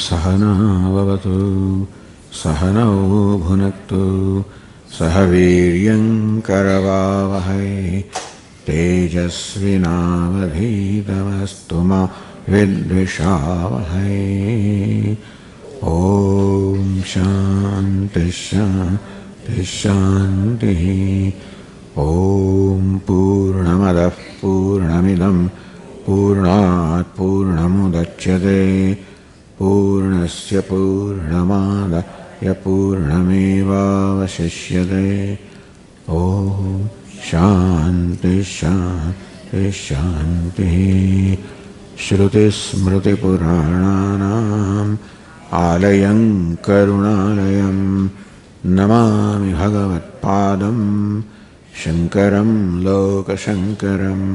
ॐ सहनाववतु सहनौ भुनक्तु सह वीर्यङ्करवावहै तेजस्विनावधीतमस्तु मा विद्विषावहै। ॐ शान्तिः शान्तिः शान्तिः। ॐ पूर्णमदः पूर्णमिदम् पूर्णात् पूर्णमुदच्यते पूर्णस्य पूर्णमादाय पूर्णमेवावशिष्यते ॐ शान्तिः शान्तिः शान्तिः। श्रुतिस्मृतिपुराणानाम् आलयं करुणालयं नमामि भगवत्पादं। शङ्करं लोकशङ्करम्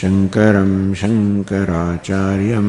शङ्करं शङ्कराचार्यं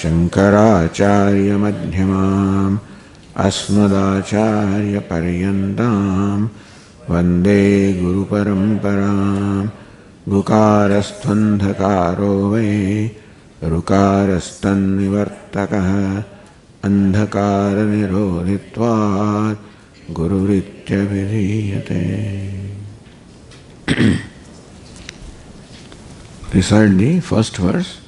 शङ्कराचार्यमध्यमाम् अस्मदाचार्यपर्यन्तां वंदे गुरुपरम्परां गुकारस्त्वन्धकारो वै ऋकारस्तन्निवर्तकः अन्धकारनिरोधित्वात् गुरुरित्यभिधीयते recite the first verse.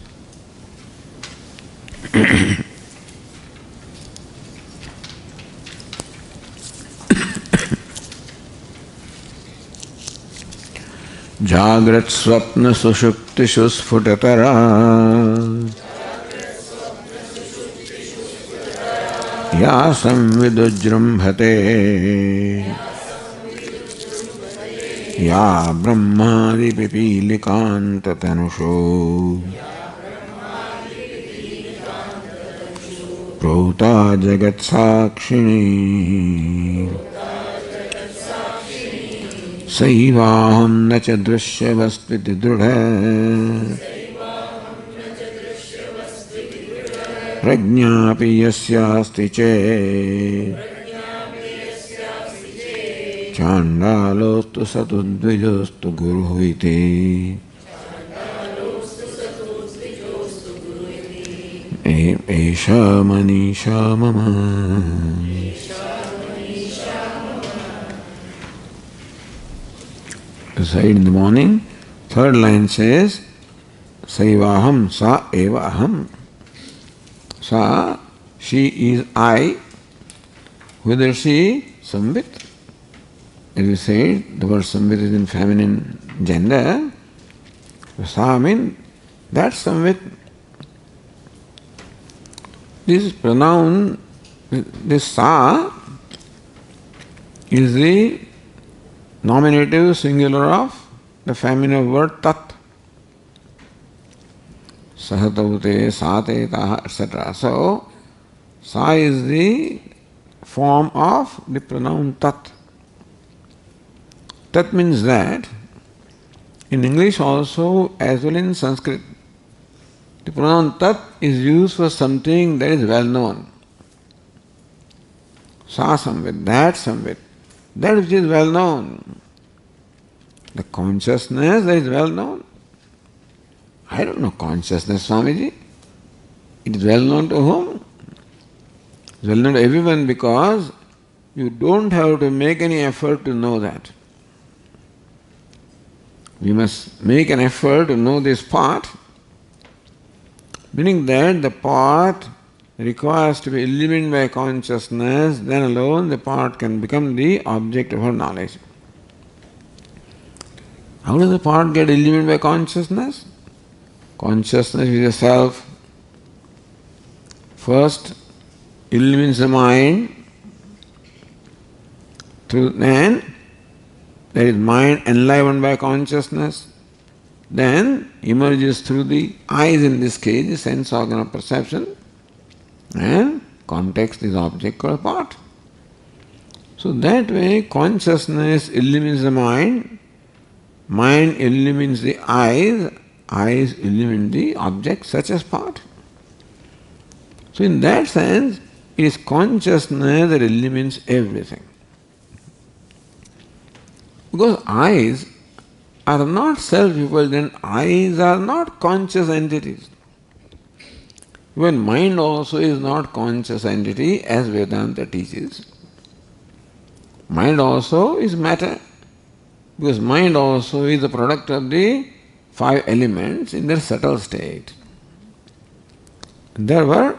जागृत स्वप्न सुषुप्ति सुस्फुटतरा। या संविदुजृंभते या ब्रह्मादिपिपीलिकान्ततनुषो। या प्रोता जगत्साक्षिणी सैवाहं न च दृश्यवस्त्विति दृढ। प्रज्ञापि यस्यास्ति चेत्। चाण्डालोस्तु स तु द्विजोस्तु गुरुः इति। एषा मनीषा मम Recite in the morning. Third line says, Saivaham sa eva aham. Sa, she is I. Whether she, Sambit. As we said, the word Sambit is in feminine gender. Sa means that Sambit. this pronoun, this Sa, is the nominative singular of the feminine word tat. Sahataute, satetaha, etc. So, sa is the form of the pronoun tat. Tat means that in English also as well in Sanskrit, the pronoun tat is used for something that is well known. Sa samvit, that samvit, that which is well known. The consciousness that is well known. I don't know consciousness, Swamiji. It is well known to whom? It's well known to everyone because you don't have to make any effort to know that. We must make an effort to know this part, meaning that the part requires to be illumined by consciousness, then alone the part can become the object of our knowledge. How does the part get illumined by consciousness? Consciousness is a self. First illumines the mind, through then there is mind enlivened by consciousness, then emerges through the eyes in this case, the sense organ of perception, And context is object called part. So that way consciousness illumines the mind, mind illumines the eyes, eyes illumine the object such as part. So in that sense, it is consciousness that illumines everything. Because eyes are not self-evident, eyes are not conscious entities. Even mind also is not conscious entity as Vedanta teaches. Mind also is matter because mind also is the product of the five elements in their subtle state. Therefore,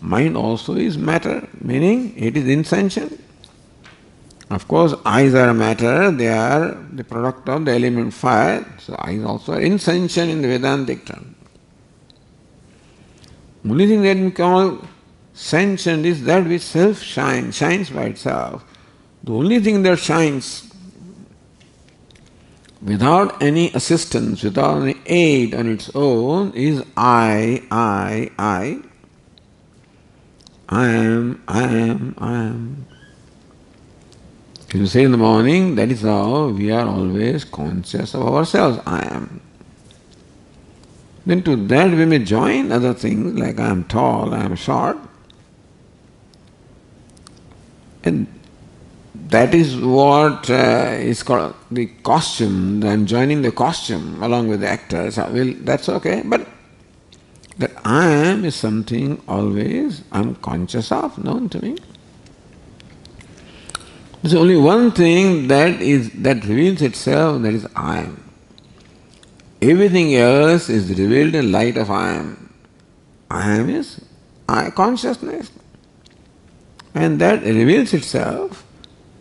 mind also is matter, meaning it is insentient. Of course, eyes are a matter, they are the product of the element fire, so eyes also are insentient in the Vedantic term. Only thing that we call sentient is that which self shines, shines by itself. The only thing that shines without any assistance, without any aid on its own is I, I, I. I am, I am, I am. If you say in the morning, that is how we are always conscious of ourselves. I am. Then to that we may join other things like I am tall, I am short. And that is what uh, is called the costume. I am joining the costume along with the actors. Well, that's okay. But that I am is something always I am conscious of, known to me. There's only one thing that is that reveals itself, that is I am. Everything else is revealed in light of I am. I am is I consciousness. And that reveals itself,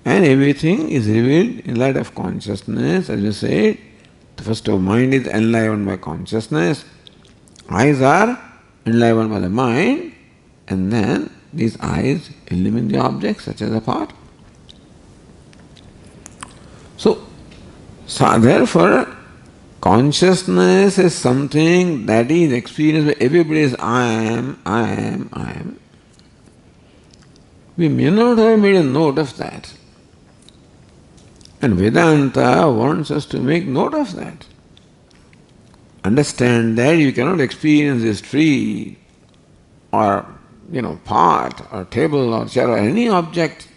and everything is revealed in light of consciousness, as you said. The first of mind is enlivened by consciousness, eyes are enlivened by the mind, and then these eyes illumine the objects such as a part. So, so therefore, consciousness is something that is experienced by everybody as I am, I am, I am. We may not have made a note of that. And Vedanta wants us to make note of that. Understand that you cannot experience this tree or you know pot or table or chair or any object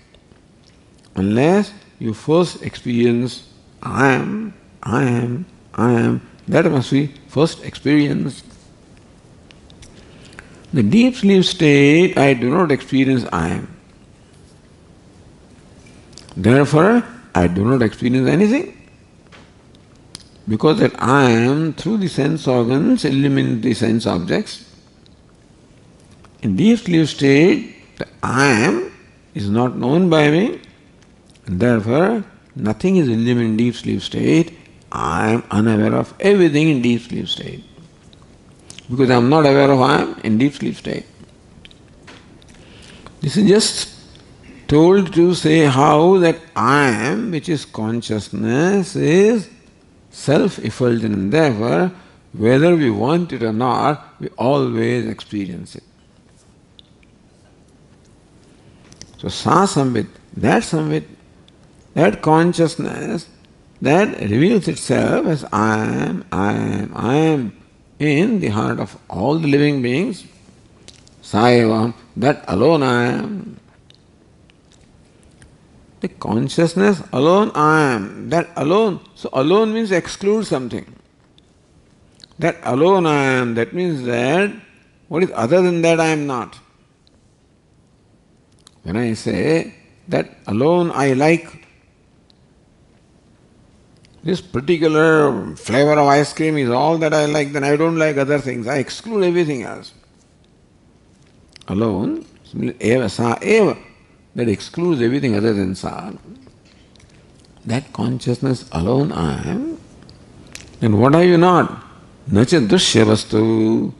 unless you first experience I am, I am, I am. That must be first experienced. The deep sleep state, I do not experience I am. Therefore, I do not experience anything. Because that I am, through the sense organs, illumines the sense objects. In deep sleep state, the I am is not known by me, Therefore, nothing is illumined in deep sleep state. I am unaware of everything in deep sleep state. Because I am not aware of I am in deep sleep state. This is just told to say how that I am, which is consciousness, is self effulgent therefore, whether we want it or not, we always experience it. So, sa samvit, that samvit that consciousness that reveals itself as I am, I am, I am in the heart of all the living beings, Saivam, that alone I am. The consciousness alone I am, that alone, so alone means exclude something. That alone I am, that means that what is other than that I am not. When I say that alone I like this particular flavor of ice cream is all that I like, then I don't like other things. I exclude everything else. Alone, eva sa eva, that excludes everything other than sa. That consciousness alone I am. And what are you not? Nacha drushya vastu.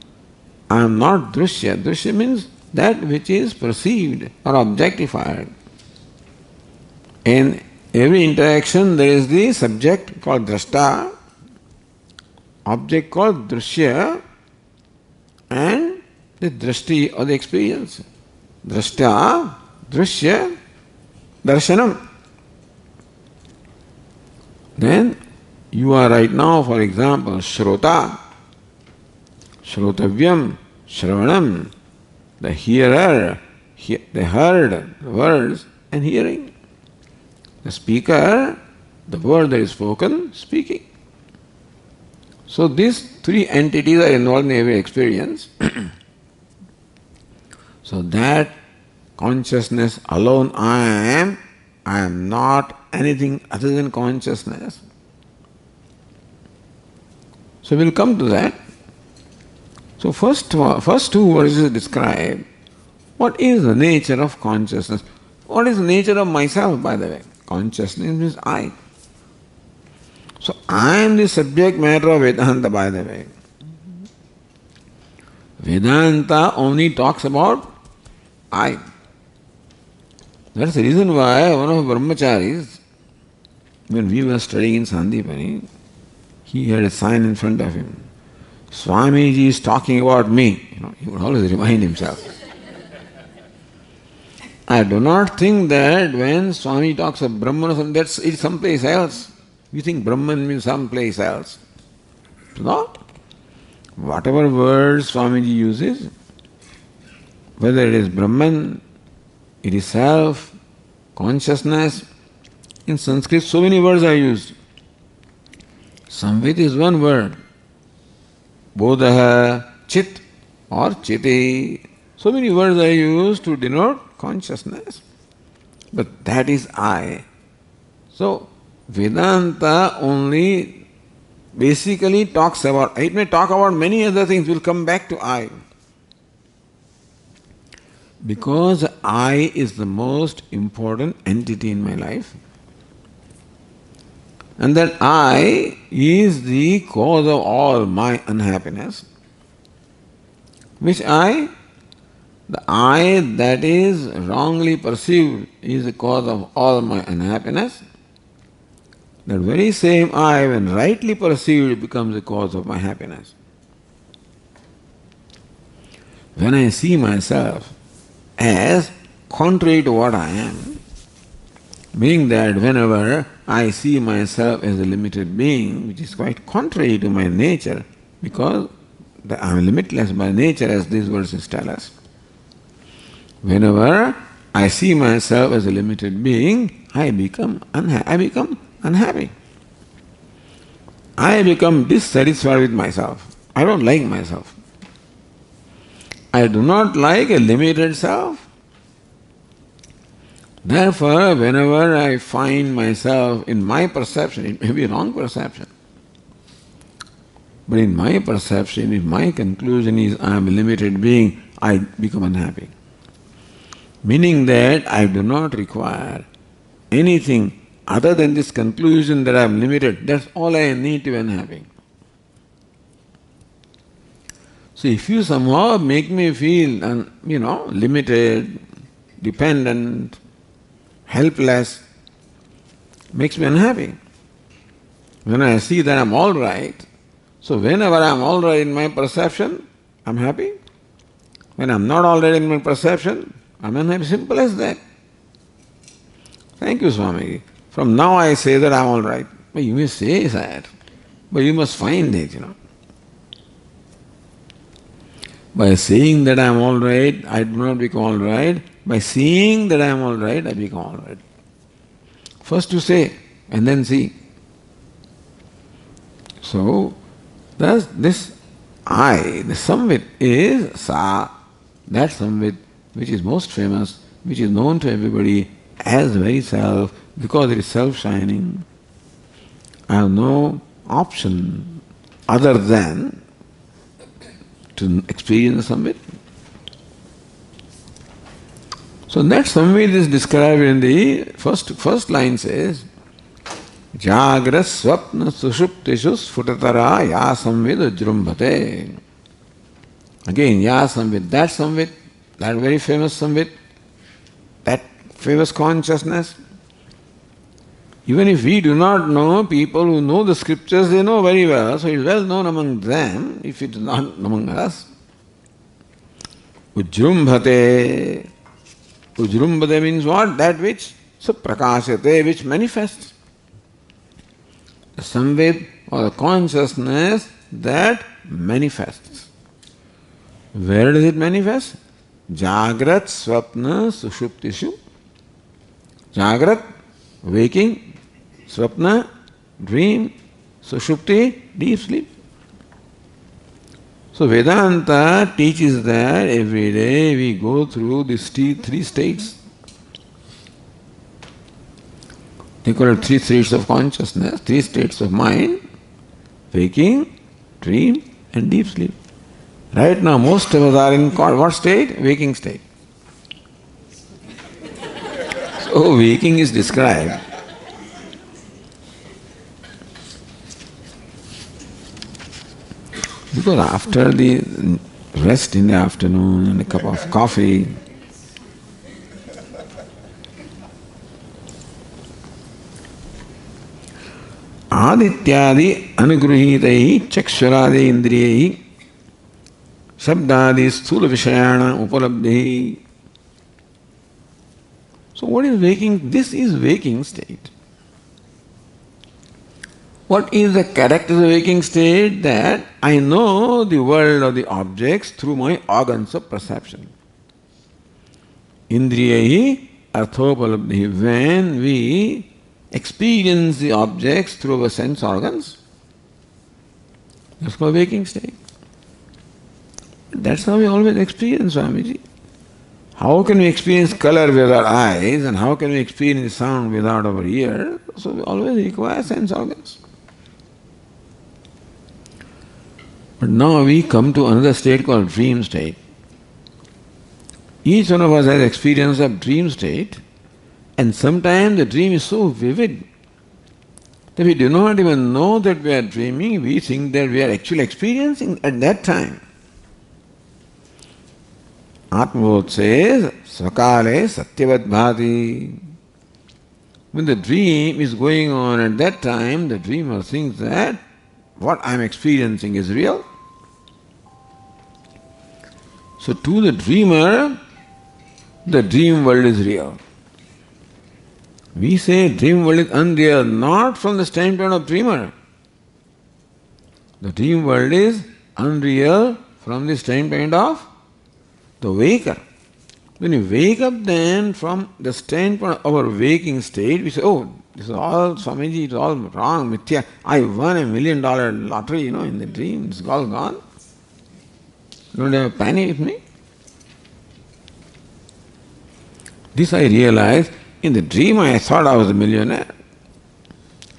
I am not drushya. Drushya means that which is perceived or objectified. And every interaction there is the subject called drashta, object called drishya, and the drishti or the experience. Drashtya, Drishya, Darshanam. Then you are right now, for example, Shrota, Shrotavyam, Shravanam, the hearer, he, they heard the words and hearing. The speaker, the word that is spoken, speaking. So these three entities are involved in every experience. so that consciousness alone I am, I am not anything other than consciousness. So we'll come to that. So first, first two verses describe what is the nature of consciousness. What is the nature of myself, by the way? Consciousness means I. So I am the subject matter of Vedanta, by the way. Vedanta only talks about I. That's the reason why one of brahmacharis, when we were studying in Sandipani, he had a sign in front of him. Swamiji is talking about me. You know, he would always remind himself. I do not think that when Swami talks of Brahman, that's someplace else. You think Brahman means someplace else. It's not. Whatever words Swamiji uses, whether it is Brahman, it is self, consciousness, in Sanskrit so many words are used. Samvit is one word. Bodha, chit or chiti. So many words I use to denote consciousness. But that is I. So, Vedanta only basically talks about, it may talk about many other things, we'll come back to I. Because I is the most important entity in my life, and that I is the cause of all my unhappiness, which I the I that is wrongly perceived is the cause of all my unhappiness. That very same I, when rightly perceived, becomes the cause of my happiness. When I see myself as contrary to what I am, meaning that whenever I see myself as a limited being, which is quite contrary to my nature, because I am limitless by nature, as these verses tell us. Whenever I see myself as a limited being, I become unha- I become unhappy. I become dissatisfied with myself. I don't like myself. I do not like a limited self. Therefore, whenever I find myself in my perception, it may be wrong perception. But in my perception, if my conclusion is I am a limited being, I become unhappy meaning that I do not require anything other than this conclusion that I am limited. That's all I need to be unhappy. So if you somehow make me feel, you know, limited, dependent, helpless, makes me unhappy. When I see that I'm all right, so whenever I'm all right in my perception, I'm happy. When I'm not all right in my perception, I mean, as simple as that. Thank you, Swami. From now I say that I'm all right. But you may say that, but you must find it, you know. By saying that I'm all right, I do not become all right. By seeing that I'm all right, I become all right. First you say, and then see. So, thus this I, the Samvit is Sa, that Samvit which is most famous, which is known to everybody as very self, because it is self shining, I have no option other than to experience Samvit. So that Samvit is described in the first first line says, Jagra swapna sushuptishu sfutatara ya samvid ujrumbhate. Again, ya samvid, that samvid that very famous Samvit, that famous consciousness. Even if we do not know, people who know the scriptures, they know very well, so it's well known among them, if it is not among us. Ujrumbhate, Ujrumbade means what? That which suprakashate, which manifests. The samvid or the consciousness that manifests. Where does it manifest? जागृत स्वप्न सुषुप्तिशु जागृत waking swapna dream sushupti deep sleep so Vedanta teach is that every day we go through this three states three states of consciousness three states of mind waking dream and deep sleep Right now, most of us are in what state? Waking state. So, waking is described Because after the rest in the afternoon and a cup of coffee, आदित्यादि अनुगृहीत चक्षुरादि इंद्रिय Sabdadi sthula vishayana upalabdhi. So what is waking? This is waking state. What is the character of the waking state? That I know the world or the objects through my organs of perception. Indriyahi arthopalabdhi. When we experience the objects through our sense organs, that's called waking state. That's how we always experience Swamiji. How can we experience color with our eyes and how can we experience sound without our ear? So we always require sense organs. But now we come to another state called dream state. Each one of us has experience of dream state, and sometimes the dream is so vivid that we do not even know that we are dreaming, we think that we are actually experiencing at that time. Atmabodh says, Sakale Satyavat. When the dream is going on at that time, the dreamer thinks that what I am experiencing is real. So, to the dreamer, the dream world is real. We say dream world is unreal not from the standpoint of dreamer. The dream world is unreal from the standpoint of the waker. When you wake up then from the standpoint of our waking state, we say, oh, this is all, Swamiji, it's all wrong, mithya. I won a million dollar lottery, you know, in the dream, it's all gone. Don't have a penny with me. This I realized, in the dream I thought I was a millionaire.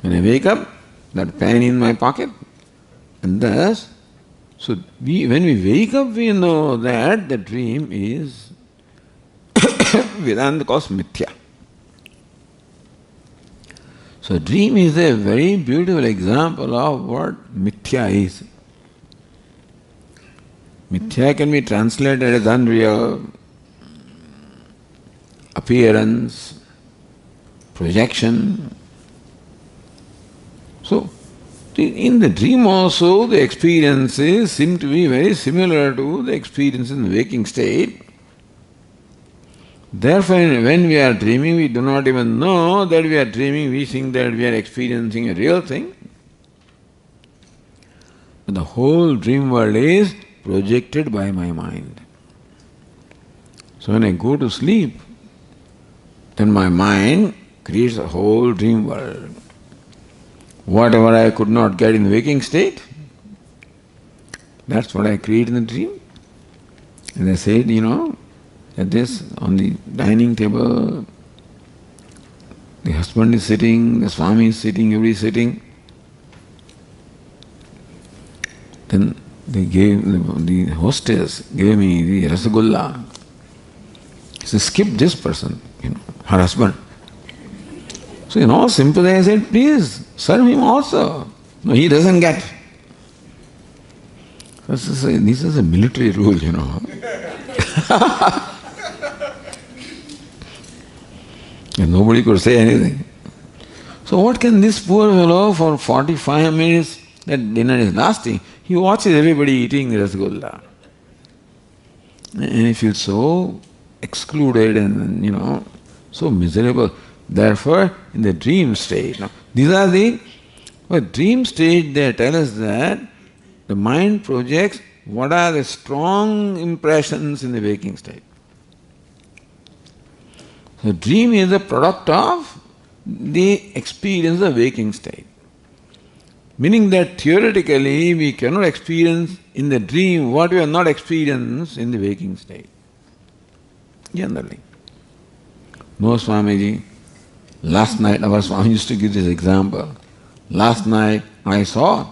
When I wake up, that penny in my pocket. And thus, so we, when we wake up, we know that the dream is Vedanta calls mithya. So dream is a very beautiful example of what mithya is. Mithya can be translated as unreal, appearance, projection. In the dream also, the experiences seem to be very similar to the experience in the waking state. Therefore, when we are dreaming, we do not even know that we are dreaming, we think that we are experiencing a real thing. The whole dream world is projected by my mind. So when I go to sleep, then my mind creates a whole dream world. Whatever I could not get in the waking state, that's what I create in the dream. And I said, you know, at this, on the dining table, the husband is sitting, the Swami is sitting, everybody is sitting. Then they gave, the hostess gave me the rasagulla. He said, skip this person, you know, her husband. So in all sympathy I said, please, serve him also. No, he doesn't get. This is a, this is a military rule, you know. And nobody could say anything. So what can this poor fellow for 45 minutes, that dinner is lasting, he watches everybody eating rasgulla. And he feels so excluded and, you know, so miserable. Therefore, in the dream state, now, these are the well, dream state, they tell us that the mind projects what are the strong impressions in the waking state. So, dream is a product of the experience of waking state. Meaning that theoretically we cannot experience in the dream what we have not experienced in the waking state. Generally. No, Swamiji. Last night our Swami used to give this example. Last night I saw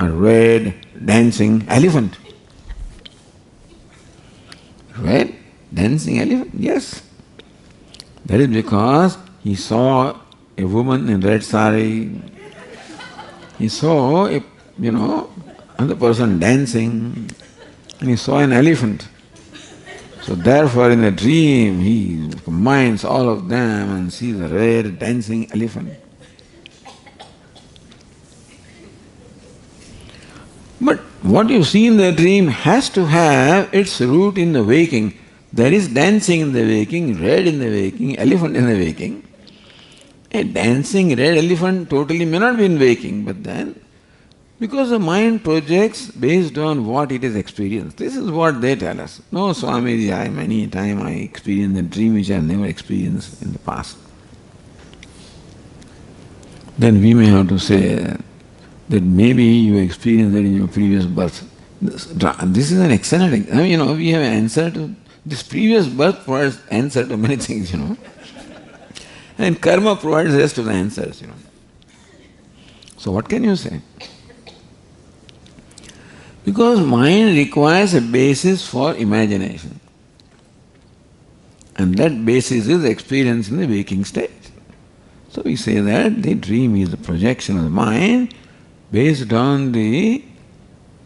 a red dancing elephant. Red dancing elephant? Yes. That is because he saw a woman in red sari. He saw a, you know, another person dancing, and he saw an elephant. So therefore in a dream he combines all of them and sees a red dancing elephant. But what you see in the dream has to have its root in the waking. There is dancing in the waking, red in the waking, elephant in the waking. A dancing red elephant totally may not be in waking, but then because the mind projects based on what it has experienced. This is what they tell us. No, Swamiji, I many time I experienced a dream which I never experienced in the past. Then we may have to say that maybe you experienced that in your previous birth. This is an excellent, I mean, you know, we have answer to this previous birth provides answer to many things, you know. And karma provides rest of the answers, you know. So what can you say? Because mind requires a basis for imagination. And that basis is experience in the waking state. So we say that the dream is a projection of the mind based on the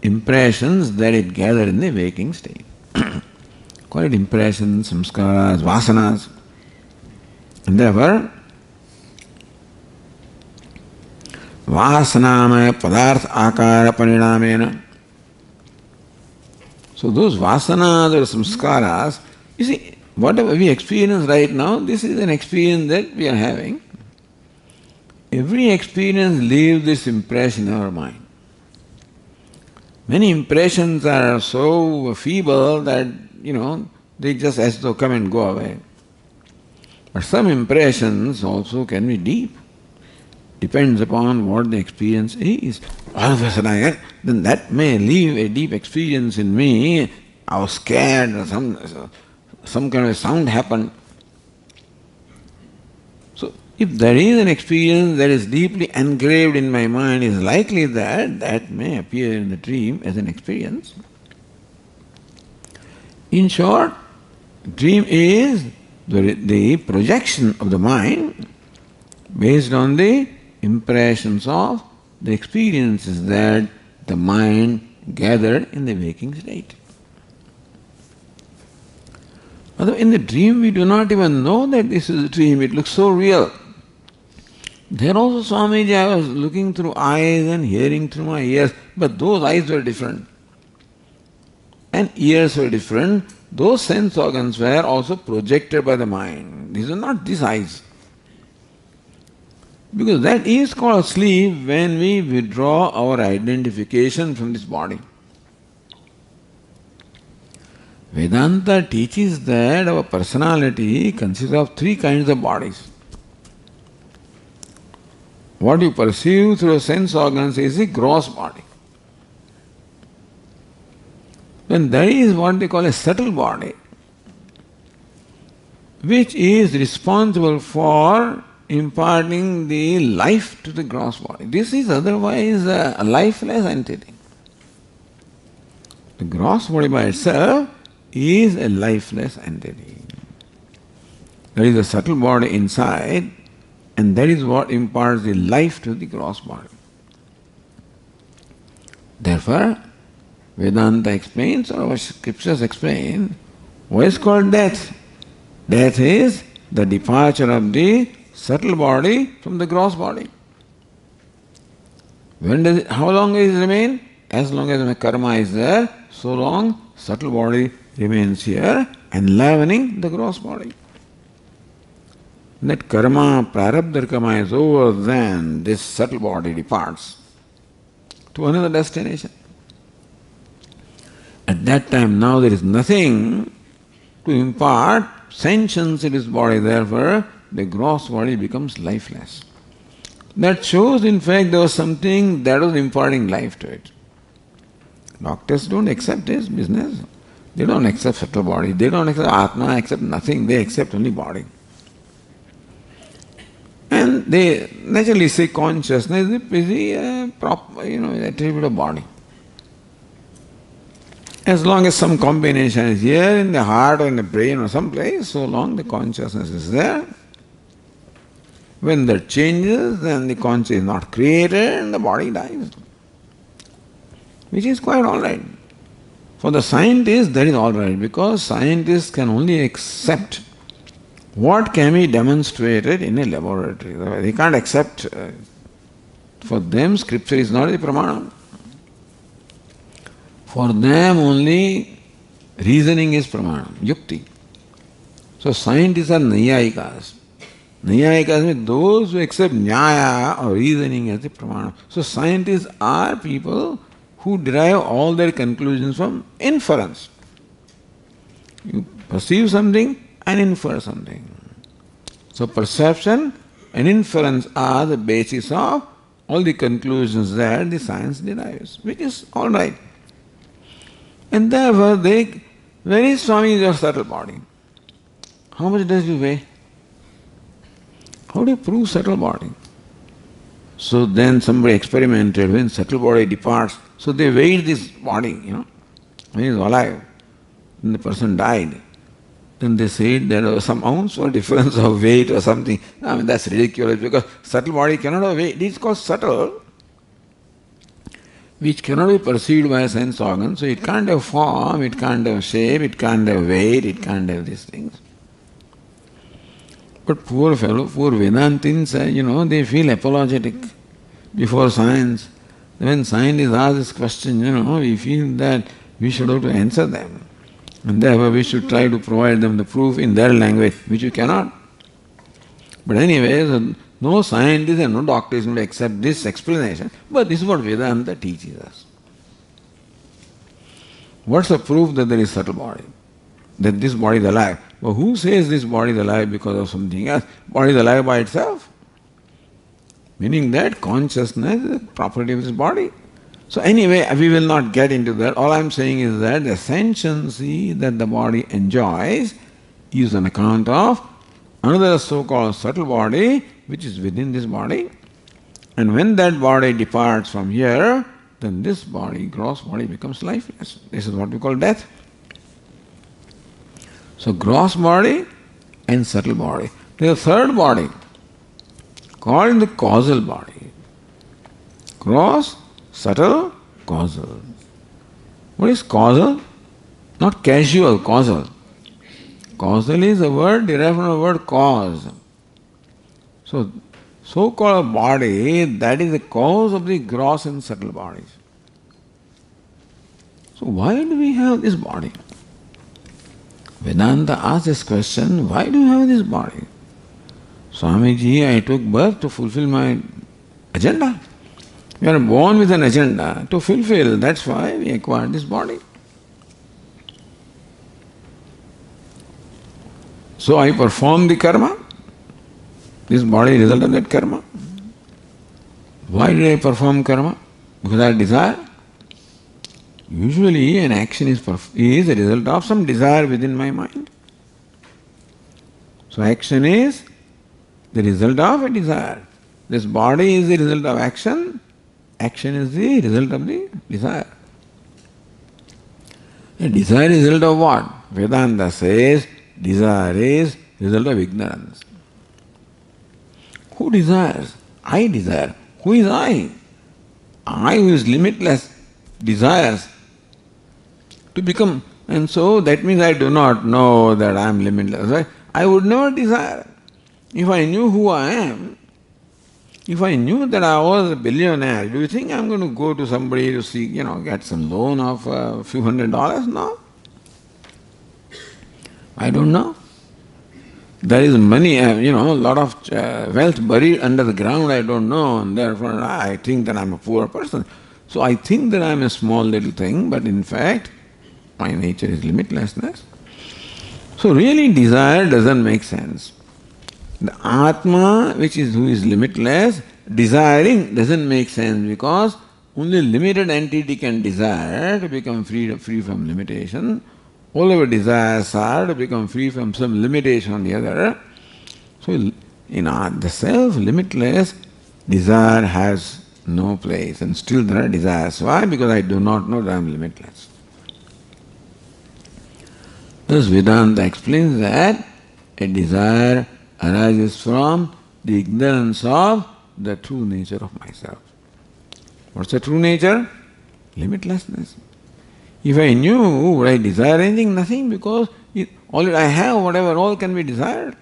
impressions that it gathered in the waking state. Call it impressions, samskaras, vasanas. And therefore, vasanamaya padartha akara parinamena. So those vasanas or samskaras, you see, whatever we experience right now, this is an experience that we are having. Every experience leaves this impression in our mind. Many impressions are so feeble that, you know, they just as though come and go away. But some impressions also can be deep. Depends upon what the experience is. All of a sudden, then that may leave a deep experience in me. I was scared, or some, some kind of sound happened. So, if there is an experience that is deeply engraved in my mind, it is likely that that may appear in the dream as an experience. In short, dream is the, the projection of the mind based on the impressions of the experiences that the mind gathered in the waking state. Although in the dream we do not even know that this is a dream, it looks so real. There also, Swamiji, I was looking through eyes and hearing through my ears, but those eyes were different. And ears were different. Those sense organs were also projected by the mind. These are not these eyes. Because that is called sleep when we withdraw our identification from this body. Vedanta teaches that our personality consists of three kinds of bodies. What you perceive through sense organs is a gross body. Then there is what they call a subtle body, which is responsible for imparting the life to the gross body. This is otherwise a lifeless entity. The gross body by itself is a lifeless entity. There is a subtle body inside and that is what imparts the life to the gross body. Therefore, Vedanta explains, or our scriptures explain, what is called death? Death is the departure of the subtle body from the gross body. When does it, how long does it remain? As long as my karma is there, so long subtle body remains here enlivening the gross body. That karma, prarabdha karma is over, then this subtle body departs to another destination. At that time, now there is nothing to impart sentience in his body, therefore, the gross body becomes lifeless. That shows, in fact, there was something that was imparting life to it. Doctors don't accept this business. They don't accept subtle body. They don't accept Atma, accept nothing. They accept only body. And they naturally say consciousness is a uh, prop, you know, attribute of body. As long as some combination is here in the heart or in the brain or some place, so long the consciousness is there. When that changes, then the consciousness is not created and the body dies. Which is quite alright. For the scientist, that is alright because scientists can only accept what can be demonstrated in a laboratory. They can't accept. Uh, for them, scripture is not a pramana. For them, only reasoning is pramana, yukti. So, scientists are naiyayikas. Naiyayikas mean those who accept nyaya or reasoning as a pramana. So, scientists are people who derive all their conclusions from inference. You perceive something and infer something. So, perception and inference are the basis of all the conclusions that the science derives, which is all right. And therefore, they, where is Swami your subtle body? How much does he weigh? How do you prove subtle body? So then somebody experimented when subtle body departs. So they weighed this body, you know, when he was alive. When the person died. Then they said there was oh, some ounce or difference of weight or something. I mean, that's ridiculous because subtle body cannot have weight. It is called subtle which cannot be perceived by sense organ, so it can't have form, it can't have shape, it can't have weight, it can't have these things. But poor fellow, poor Vedantins, uh, you know, they feel apologetic before science. When scientists ask this question, you know, we feel that we should have to answer them. And therefore we should try to provide them the proof in their language, which you cannot. But anyway, no scientist and no doctor is going to accept this explanation, but this is what Vedanta teaches us. What's the proof that there is subtle body? That this body is alive. But who says this body is alive because of something else? Body is alive by itself. Meaning that consciousness is a property of this body. So anyway, we will not get into that. All I'm saying is that the sentiency that the body enjoys is on account of another so-called subtle body which is within this body. And when that body departs from here, then this body, gross body, becomes lifeless. This is what we call death. So, gross body and subtle body. There is a third body called the causal body. Gross, subtle, causal. What is causal? Not casual, causal. Causal is a word derived from the word cause. So, so called body, that is the cause of the gross and subtle bodies. So, why do we have this body? Vedanta asks this question why do you have this body? Swamiji, I took birth to fulfill my agenda. We are born with an agenda to fulfill, that's why we acquired this body. So I perform the karma. This body is result of that karma. Why did I perform karma? Because I desire. Usually, an action is, perf- is a result of some desire within my mind. So, action is the result of a desire. This body is the result of action, action is the result of the desire. A desire is the result of what? Vedanta says desire is result of ignorance. Who desires? I desire. Who is I? I who is limitless desires to become. And so that means I do not know that I am limitless. I would never desire. If I knew who I am, if I knew that I was a billionaire, do you think I'm going to go to somebody to see, you know, get some loan of a few hundred dollars? No. I don't know. There is money, uh, you know, a lot of uh, wealth buried under the ground, I don't know, and therefore I think that I'm a poor person. So I think that I'm a small little thing, but in fact, my nature is limitlessness. So really desire doesn't make sense. The Atma, which is who is limitless, desiring doesn't make sense because only limited entity can desire to become free, free from limitation. All our desires are to become free from some limitation on the other. So, in the self limitless, desire has no place, and still there are desires. Why? Because I do not know that I am limitless. Thus, Vedanta explains that a desire arises from the ignorance of the true nature of myself. What's the true nature? Limitlessness. If I knew, would I desire anything? Nothing, because it, all I have, whatever, all can be desired.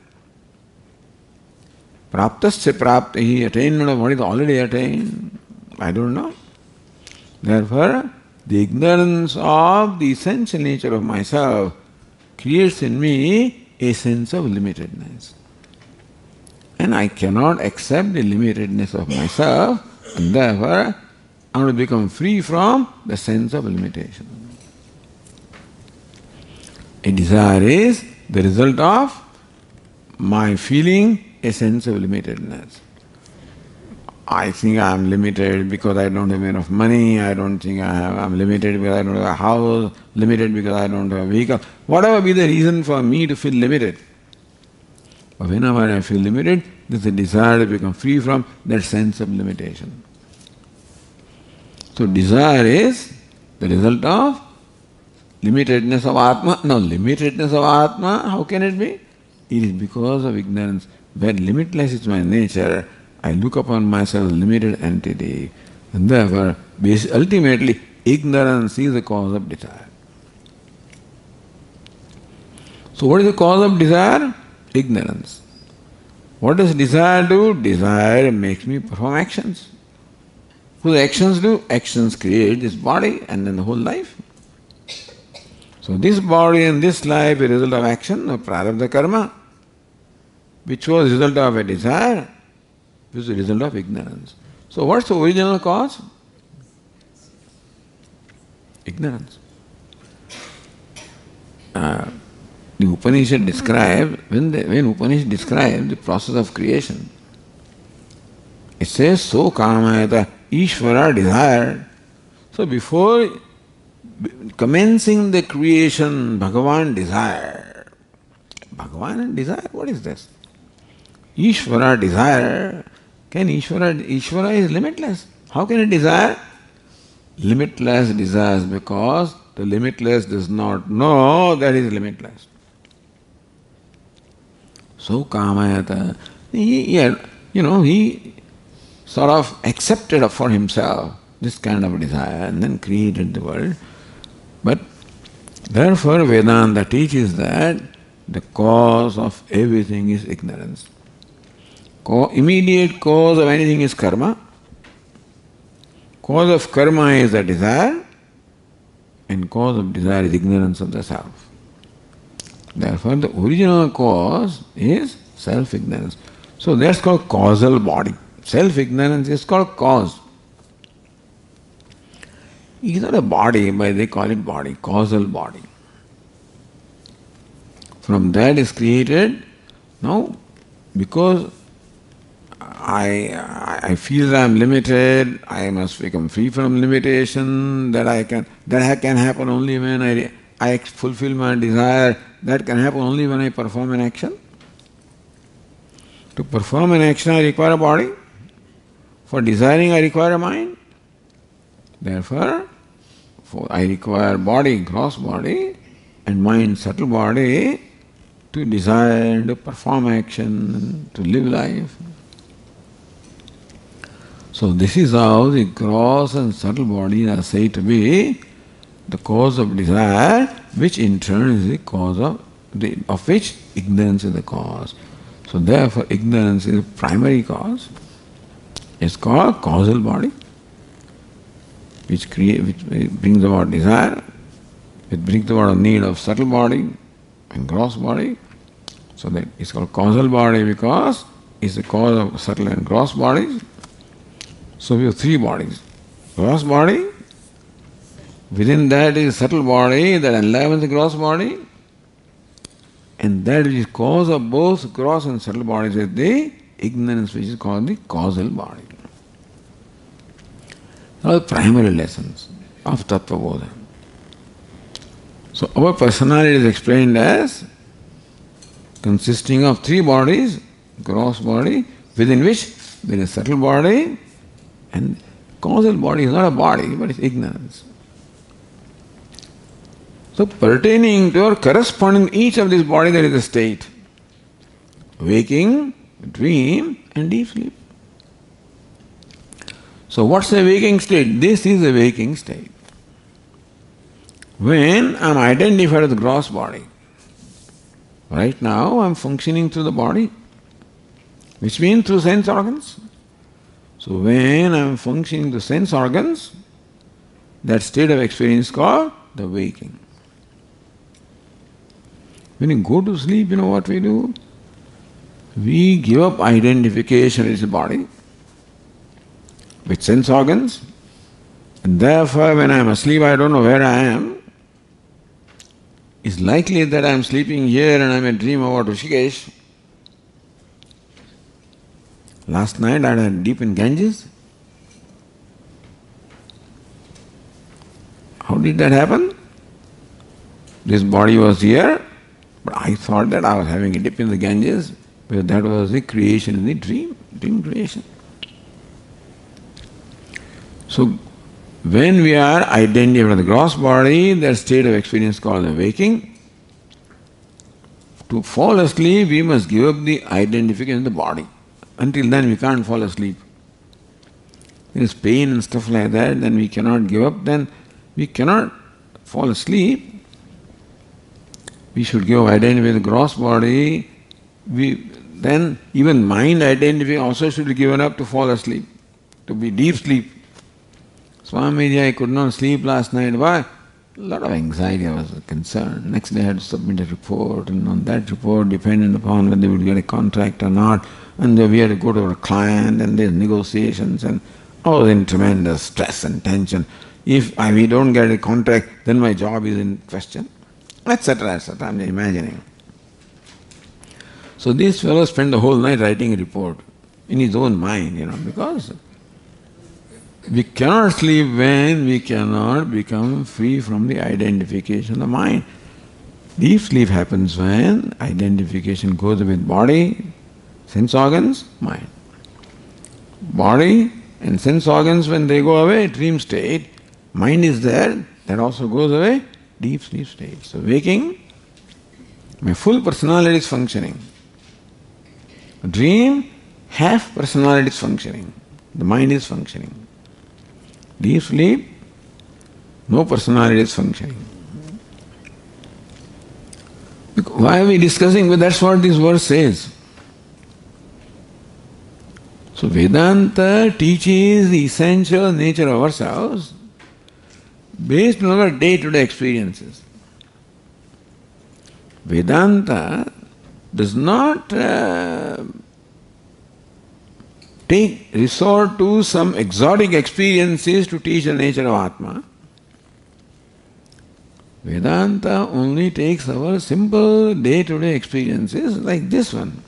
Praptasya prapta, he attainment of what is already attained. I don't know. Therefore, the ignorance of the essential nature of myself creates in me a sense of limitedness. And I cannot accept the limitedness of myself, and therefore I want to become free from the sense of limitation. A desire is the result of my feeling a sense of limitedness. I think I am limited because I don't have enough money, I don't think I have, I'm limited because I don't have a house, limited because I don't have a vehicle. Whatever be the reason for me to feel limited. But whenever I feel limited, there's a desire to become free from that sense of limitation. So desire is the result of limitedness of Atma. Now limitedness of Atma, how can it be? It is because of ignorance. When limitless is my nature, I look upon myself as a limited entity. And therefore, ultimately, ignorance is the cause of desire. So what is the cause of desire? Ignorance. What does desire do? Desire makes me perform actions. Do actions do? Actions create this body and then the whole life. So this body and this life is a result of action of prarabdha karma, which was a result of a desire, which is the result of ignorance. So what's the original cause? Ignorance. Uh, the Upanishad describe, when, the, when Upanishad describe the process of creation, it says, so kamayata, Ishvara desired. So before commencing the creation, Bhagavan desired. Bhagavan and desire, what is this? Ishvara desire. Can Ishvara, Ishvara is limitless. How can it desire? Limitless desires because the limitless does not know that is limitless. So Kamayata, he, he you know, he sort of accepted for himself this kind of desire and then created the world. But therefore Vedanta teaches that the cause of everything is ignorance. Immediate cause of anything is karma. Cause of karma is the desire, and cause of desire is ignorance of the self. Therefore, the original cause is self ignorance. So that's called causal body. Self ignorance is called cause. It is not a body, but they call it body, causal body. From that is created, now, because I, I feel I am limited, I must become free from limitation, that I can that can happen only when I, I fulfill my desire that can happen only when I perform an action. To perform an action, I require a body. For desiring, I require a mind. Therefore, for I require body, gross body, and mind, subtle body, to desire, to perform action, to live life. So this is how the gross and subtle bodies are said to be the cause of desire, which in turn is the cause of the, of which ignorance is the cause. So therefore ignorance is the primary cause. It's called causal body, which create which brings about desire, it brings about a need of subtle body, and gross body. So that it's called causal body because it's the cause of subtle and gross bodies. So we have three bodies. Gross body, within that is subtle body that enlivens the gross body, and that is cause of both gross and subtle bodies is the ignorance which is called the causal body. Those are primary lessons of Tattva Bodha. So our personality is explained as consisting of three bodies, gross body, within which there is subtle body, and causal body is not a body, but it's ignorance. So pertaining to or corresponding each of these bodies there is a state. Waking, dream, and deep sleep. So what's the waking state? This is a waking state. When I'm identified as gross body, right now I'm functioning through the body, which means through sense organs. So when I'm functioning the sense organs, that state of experience called the waking. When you go to sleep, you know what we do? We give up identification with the body, with sense organs, and therefore when I am asleep I don't know where I am. It's likely that I am sleeping here and I may dream about Rishikesh. Last night I had deep in Ganges. How did that happen? This body was here, but I thought that I was having a dip in the Ganges, because that was the creation in the dream, dream creation. So when we are identified with the gross body, that state of experience called the waking. To fall asleep, we must give up the identification of the body. Until then, we can't fall asleep. There is pain and stuff like that, then we cannot give up, then we cannot fall asleep. We should give identify with gross body. We, then even mind identify also should be given up to fall asleep, to be deep sleep. Swamiji, I could not sleep last night. Why? A lot of anxiety, I was concerned. Next day I had to submit a report, and on that report, dependent upon whether we would get a contract or not, and we had to go to our client, and there's negotiations, and I was in tremendous stress and tension. If I, we don't get a contract, then my job is in question, etc., etc. I'm imagining. So this fellow spent the whole night writing a report in his own mind, you know, because we cannot sleep when we cannot become free from the identification of the mind. Deep sleep happens when identification goes with body, sense organs, mind. Body and sense organs, when they go away, dream state, mind is there, that also goes away, deep sleep state. So, waking, my full personality is functioning. Dream, half personality is functioning. The mind is functioning. Deep sleep, no personality is functioning. Why are we discussing? Well, that's what this verse says. So Vedanta teaches the essential nature of ourselves based on our day-to-day experiences. Vedanta does not uh, take resort to some exotic experiences to teach the nature of Atma. Vedanta only takes our simple day to day experiences like this one.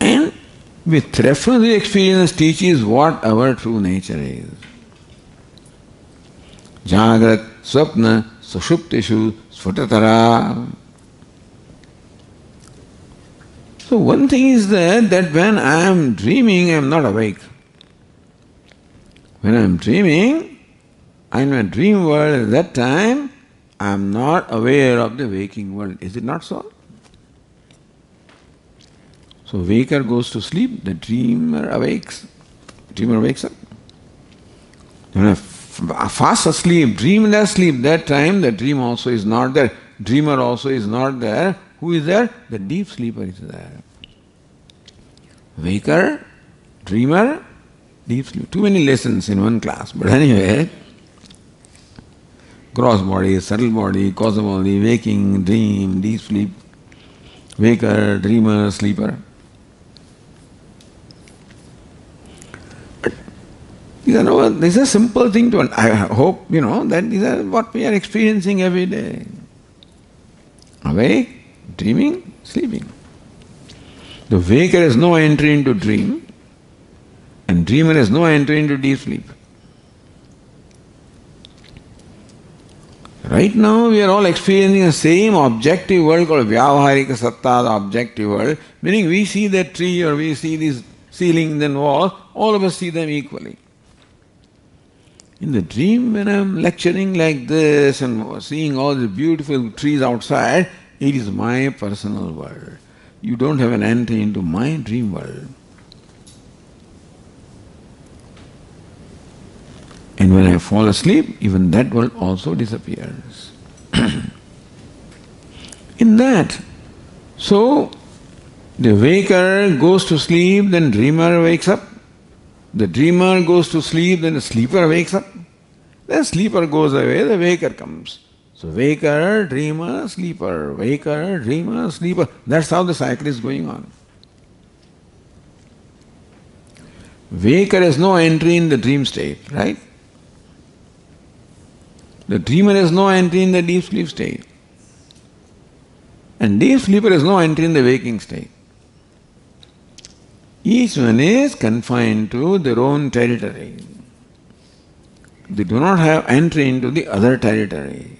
And with reference to experience teaches what our true nature is. Jagrat, Swapna, Sushuptishu, Sphutatara. So one thing is that, that when I am dreaming, I am not awake. When I am dreaming, I am in a dream world at that time, I am not aware of the waking world. Is it not so? So waker goes to sleep, the dreamer awakes. Dreamer wakes up. Fast asleep, dreamless sleep, that time the dream also is not there. Dreamer also is not there. Who is there? The deep sleeper is there. Waker, dreamer, deep sleep. Too many lessons in one class. But anyway, gross body, subtle body, causal body, waking, dream, deep sleep, waker, dreamer, sleeper. These are no, this is a simple thing to, I hope, you know, that these are what we are experiencing every day. Awake, dreaming, sleeping. The waker has no entry into dream, and dreamer has no entry into deep sleep. Right now we are all experiencing the same objective world called Vyavaharika Satta, the objective world, meaning we see that tree or we see these ceilings and walls, all of us see them equally. In the dream, when I'm lecturing like this and seeing all the beautiful trees outside, it is my personal world. You don't have an entry into my dream world. And when I fall asleep, even that world also disappears. In that, so the waker goes to sleep, then dreamer wakes up. The dreamer goes to sleep, then the sleeper wakes up. Then sleeper goes away, the waker comes. So waker, dreamer, sleeper, waker, dreamer, sleeper. That's how the cycle is going on. Waker has no entry in the dream state, right? The dreamer has no entry in the deep sleep state. And deep sleeper has no entry in the waking state. Each one is confined to their own territory. They do not have entry into the other territory.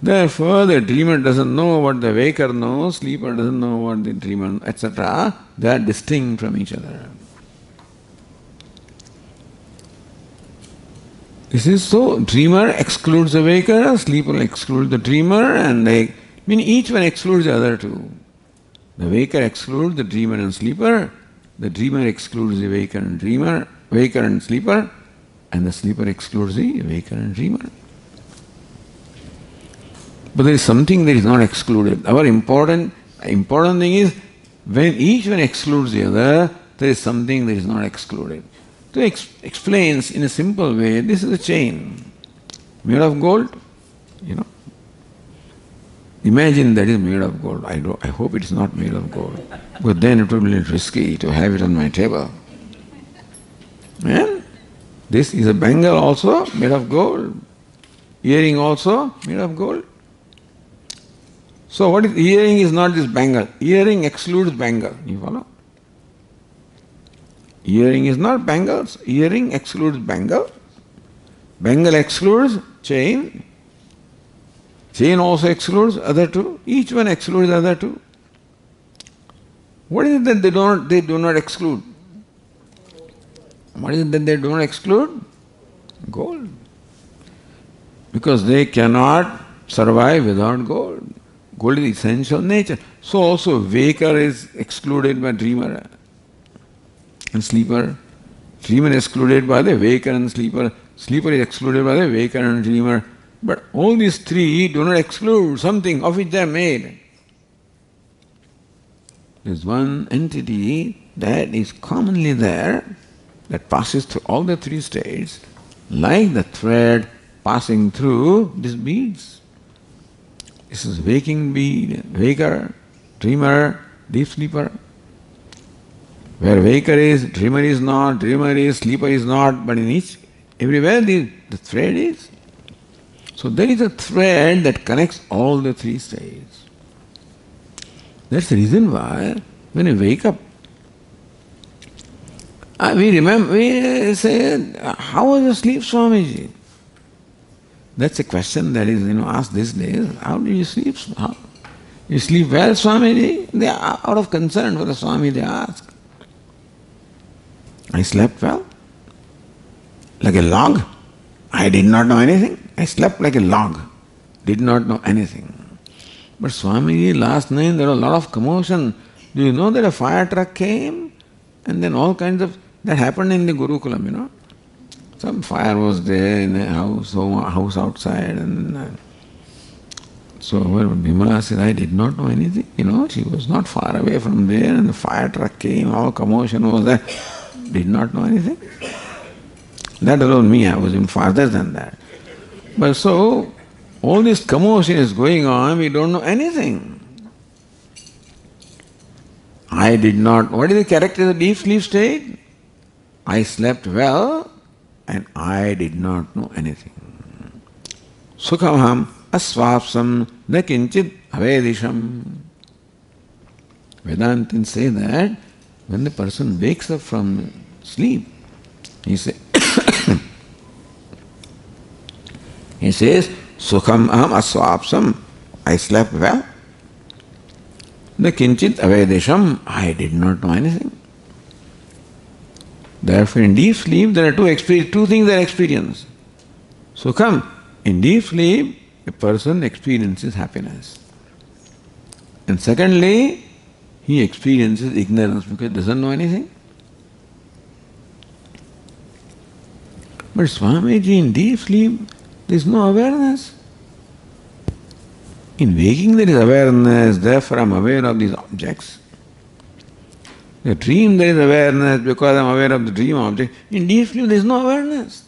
Therefore, the dreamer doesn't know what the waker knows, sleeper doesn't know what the dreamer, etc. They are distinct from each other. This is so. Dreamer excludes the waker, sleeper excludes the dreamer, and they I mean each one excludes the other two. The waker excludes the dreamer and sleeper, the dreamer excludes the waker and dreamer, waker and sleeper, and the sleeper excludes the waker and dreamer. But there is something that is not excluded. Our important important thing is when each one excludes the other, there is something that is not excluded. To ex- explains in a simple way, this is a chain made of gold, you know. Imagine that is made of gold. I, do, I hope it is not made of gold, but then it will be risky to have it on my table. And this is a bangle also made of gold, earring also made of gold. So what is earring is not this bangle. Earring excludes bangle. You follow? Earring is not bangles. Earring excludes bangle. Bangle excludes chain. Chain also excludes other two. Each one excludes other two. What is it that they do not they do not exclude? What is it that they do not exclude? Gold. Because they cannot survive without gold. Gold is essential nature. So also waker is excluded by dreamer and sleeper. Dreamer is excluded by the waker and sleeper. Sleeper is excluded by the waker and dreamer. But all these three do not exclude something of which they are made. There is one entity that is commonly there that passes through all the three states like the thread passing through these beads. This is waking bead, waker, dreamer, deep sleeper. Where waker is, dreamer is not, dreamer is, sleeper is not, but in each, everywhere the, the thread is. So there is a thread that connects all the three states. That's the reason why when you wake up, uh, we remember, we say, how was your sleep, Swamiji? That's a question that is, you know, asked these days. How do you sleep? How? You sleep well, Swamiji? They are out of concern for the Swami, they ask. I slept well, like a log. I did not know anything. I slept like a log, did not know anything. But Swamiji, last night there was a lot of commotion. Do you know that a fire truck came? And then all kinds of that happened in the Gurukulam, you know. Some fire was there in the house, house outside, and uh, so well, Bimala said, I did not know anything, you know, she was not far away from there, and the fire truck came, all commotion was there, did not know anything. That alone me, I was even farther than that. But so, all this commotion is going on, we don't know anything. I did not. What is the character of the deep sleep state? I slept well and I did not know anything. Sukhamham asvapsam na kinchit avedisham. Vedantins say that when the person wakes up from sleep, he, say, he says, Sukham aham asvapsam. I slept well. The kinchit avedesham, I did not know anything. Therefore, in deep sleep, there are two, two things that experience. Come, in deep sleep, a person experiences happiness. And secondly, he experiences ignorance because he doesn't know anything. But Swamiji, in deep sleep, there is no awareness. In waking, there is awareness, therefore, I am aware of these objects. The dream there is awareness because I am aware of the dream object. In deep sleep there is no awareness.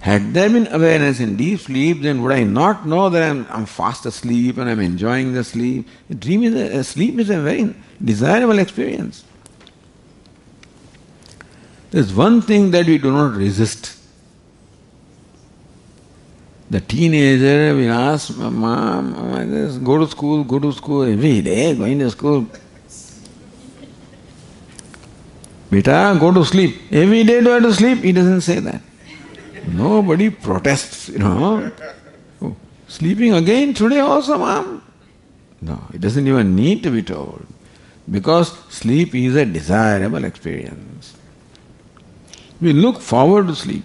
Had there been awareness in deep sleep, then would I not know that I'm, I'm fast asleep and I'm enjoying the sleep? A dream is a, a sleep is a very desirable experience. There's one thing that we do not resist. The teenager will ask, Mom, go to school, go to school every day, going to school. Beta, go to sleep. Every day do I have to sleep? He doesn't say that. Nobody protests, you know. Oh, sleeping again today also, ma'am? No, it doesn't even need to be told. Because sleep is a desirable experience. We look forward to sleep.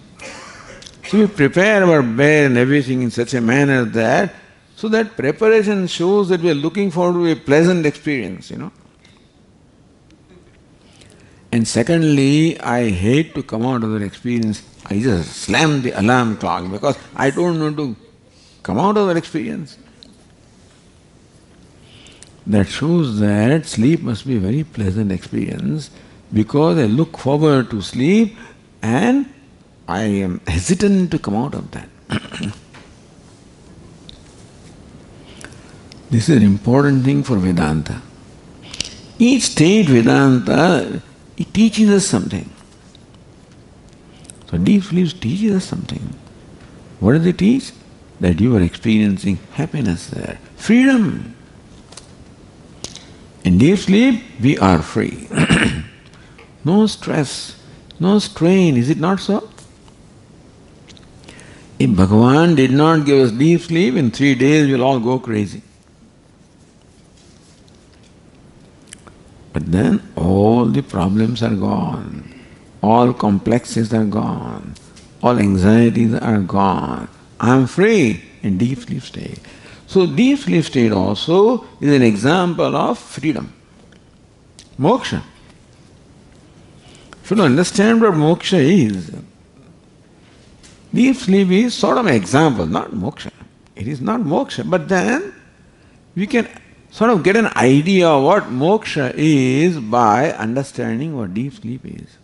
So we prepare our bed and everything in such a manner that so that preparation shows that we are looking forward to a pleasant experience, you know. And secondly, I hate to come out of that experience. I just slam the alarm clock because I don't want to come out of that experience. That shows that sleep must be a very pleasant experience because I look forward to sleep and I am hesitant to come out of that. this is an important thing for Vedanta. Each state Vedanta it teaches us something. So deep sleep teaches us something. What does it teach? That you are experiencing happiness there, freedom. In deep sleep, we are free. no stress, no strain, is it not so? If Bhagavan did not give us deep sleep, in three days we'll all go crazy. But then all the problems are gone, all complexes are gone, all anxieties are gone. I am free in deep sleep state. So deep sleep state also is an example of freedom. Moksha. You understand what moksha is, deep sleep is sort of an example, not moksha. It is not moksha, but then we can sort of get an idea of what moksha is by understanding what deep sleep is.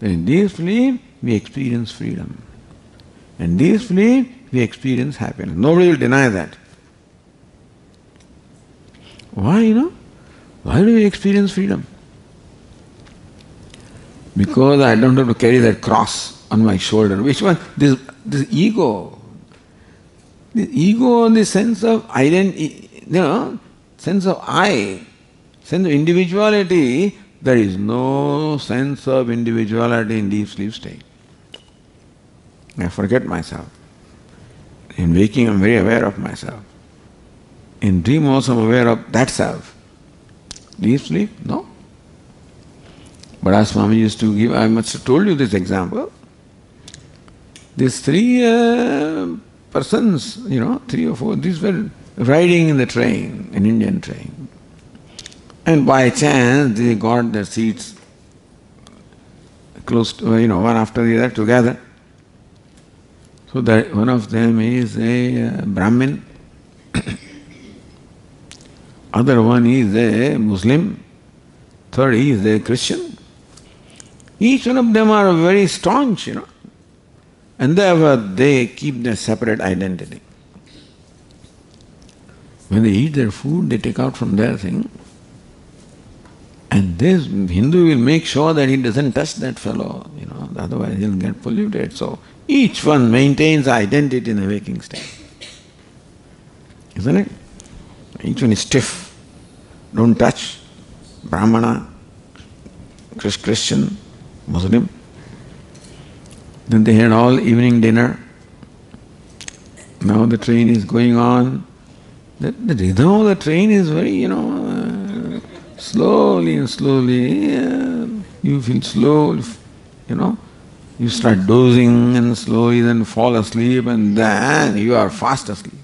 In deep sleep, we experience freedom. In deep sleep, we experience happiness. Nobody will deny that. Why, you know? Why do we experience freedom? Because I don't have to carry that cross on my shoulder. Which one? This, this ego. The ego, the sense of identity you know, sense of I, sense of individuality, there is no sense of individuality in deep sleep state. I forget myself. In waking, I'm very aware of myself. In dream, also, I'm aware of that self. Deep sleep, no. But as Swami used to give, I must have told you this example. These three uh, persons, you know, three or four, these were riding in the train, an Indian train. And by chance they got their seats close to, you know, one after the other together. So that one of them is a uh, Brahmin, other one is a Muslim, third is a Christian. Each one of them are very staunch, you know. And therefore they keep their separate identity. When they eat their food, they take out from their thing. And this Hindu will make sure that he doesn't touch that fellow, you know, otherwise he'll get polluted. So each one maintains identity in the waking state. Isn't it? Each one is stiff. Don't touch. Brahmana, Christian, Muslim. Then they had all evening dinner. Now the train is going on. The, the rhythm of the train is very, you know, uh, slowly and slowly. You feel slow, you know. You start dozing and slowly then fall asleep and then you are fast asleep.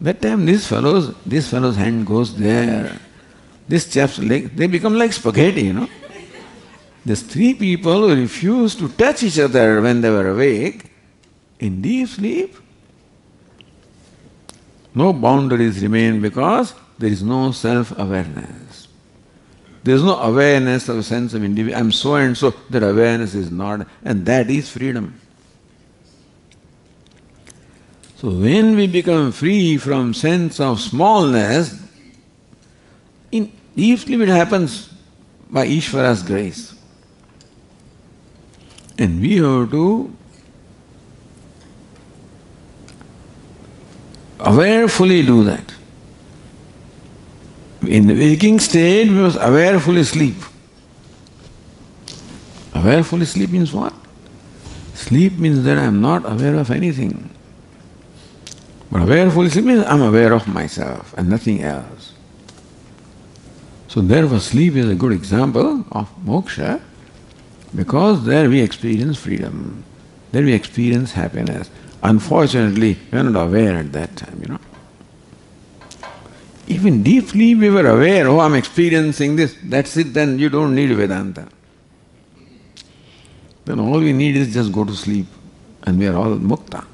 That time this fellow's, this fellow's hand goes there. This chap's leg, they become like spaghetti, you know. These three people who refused to touch each other when they were awake, in deep sleep, no boundaries remain because there is no self-awareness. There is no awareness of a sense of individual. I'm so and so, that awareness is not, and that is freedom. So when we become free from sense of smallness, in deep sleep it happens by Ishvara's grace. And we have to awarefully do that. In the waking state, we must awarefully sleep. Awarefully sleep means what? Sleep means that I am not aware of anything. But awarefully sleep means I am aware of myself and nothing else. So therefore sleep is a good example of moksha because there we experience freedom, there we experience happiness. Unfortunately, we are not aware at that time, you know. Even deeply we were aware, oh, I'm experiencing this, that's it, then you don't need Vedanta. Then all we need is just go to sleep and we are all mukta.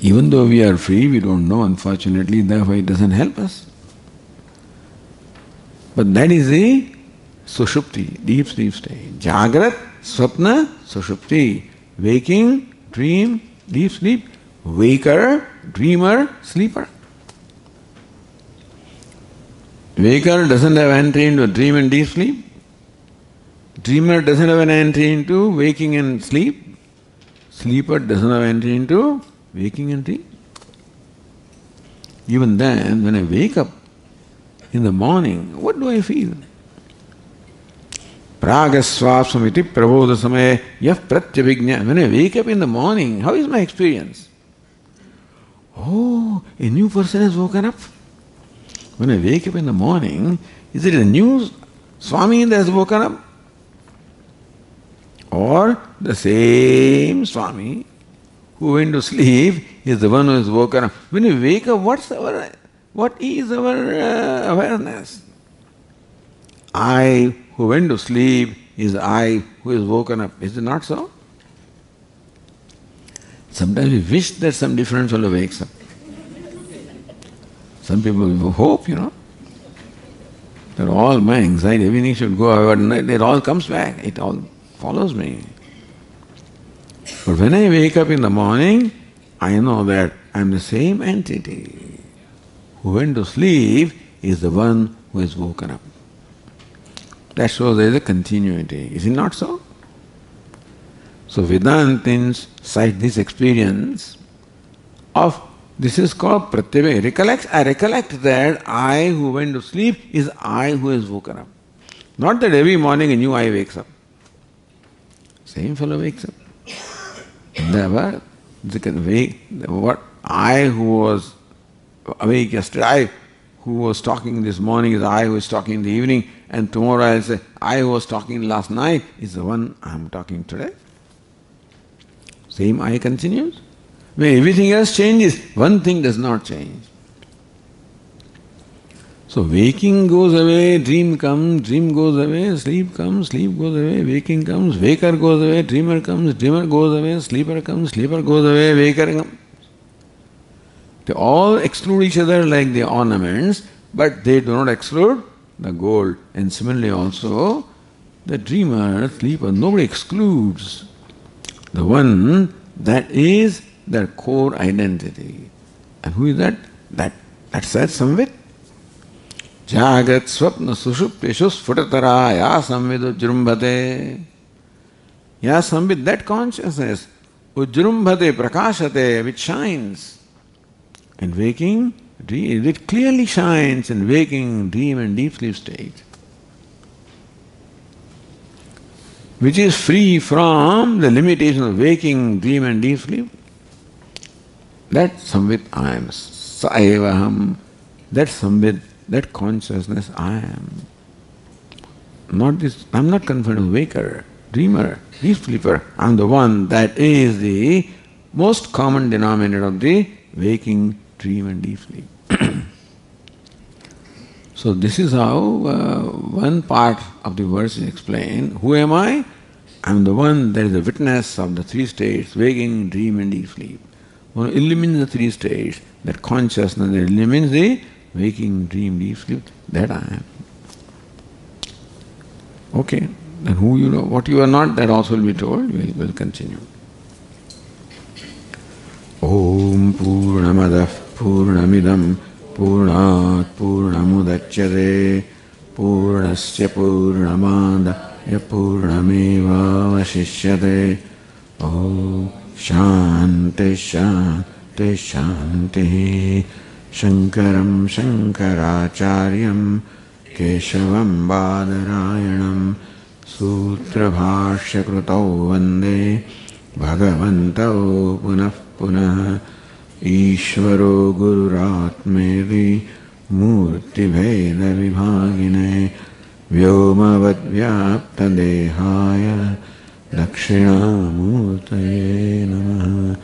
Even though we are free, we don't know, unfortunately, therefore it doesn't help us. But that is the sushupti, deep sleep state. Jagrat, swapna, sushupti. Waking, dream, deep sleep, waker, dreamer, sleeper. Waker doesn't have entry into dream and deep sleep. Dreamer doesn't have an entry into waking and sleep. Sleeper doesn't have entry into waking and dream. Even then, when I wake up in the morning, what do I feel? Pragaswapsamiti prabodha samaya yah pratyavignya. When I wake up in the morning, how is my experience? Oh, a new person has woken up. When I wake up in the morning, is it a new Swami that has woken up? Or the same Swami who went to sleep is the one who has woken up. When we wake up, what's our, what is our uh, awareness? I who went to sleep is I who is woken up. Is it not so? Sometimes we wish that some different fellow wakes up. Some people hope, you know, that all my anxiety, everything should go away, but it all comes back, it all follows me. But when I wake up in the morning, I know that I am the same entity. Who went to sleep is the one who is woken up. That shows there is a continuity. Is it not so? So Vedantins cite this experience of this is called pratyabhaya. Recollect, I recollect that I who went to sleep is I who is woken up. Not that every morning a new I wakes up. Same fellow wakes up. Never. What I who was awake yesterday, I who was talking this morning is I who is talking in the evening, and tomorrow I'll say, I was talking last night is the one I'm talking today. Same I continues. When everything else changes, one thing does not change. So waking goes away, dream comes, dream goes away, sleep comes, sleep goes away, waking comes, waker goes away, dreamer comes, dreamer goes away, sleeper comes, sleeper goes away, waker comes. They all exclude each other like the ornaments, but they do not exclude the gold. And similarly also, the dreamer, sleeper, nobody excludes the one that is their core identity. And who is that? That that's that samvit. Jagrat swapna sushuptishu sphutatara ya samvid ujrumbhate. Ya samvid, that consciousness, ujrumbhate prakashate, which shines. In waking, it clearly shines in waking, dream and deep sleep state. Which is free from the limitation of waking, dream and deep sleep. That samvit I am. Saivaham. That samvit, that consciousness I am. Not this, I'm not confined to waker, dreamer, deep sleeper. I'm the one that is the most common denominator of the waking, dream and deep sleep. so this is how uh, one part of the verse is explained. Who am I? I'm the one that is the witness of the three states, waking, dream and deep sleep. One illumines the three states, that consciousness that illumines the waking, dream, deep sleep, that I am. Okay, then who you know, what you are not, that also will be told, we'll, we'll continue. ॐ पूर्णमदः पूर्णमिदं पूर्णात् पूर्णमुदच्यते। पूर्णस्य पूर्णमादाय पूर्णमेवावशिष्यते। ॐ शान्ति शान्ति शान्तिः। शङ्करं शङ्कराचार्यं केशवं बादरायणं सूत्रभाष्यकृतौ वंदे। भगवन्तौ पुनः पुनः ईश्वरो गुरुरात्मेति मूर्तिभेदविभागिने व्योमवद्व्याप्तदेहाय दक्षिणामूर्तये नमः।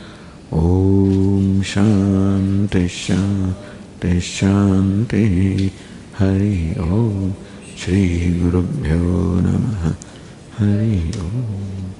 ॐ शान्ति शान्ति हरि ॐ श्रीगुरुभ्यो नमः। हरि ओम्।